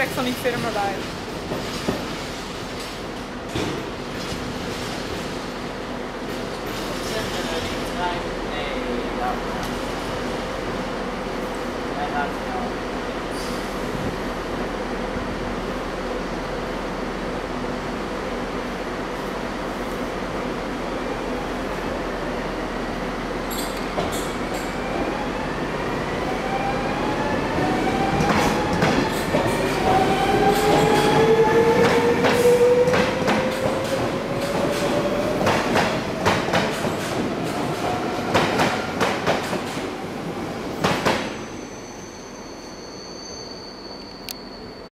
trek van die firma bij.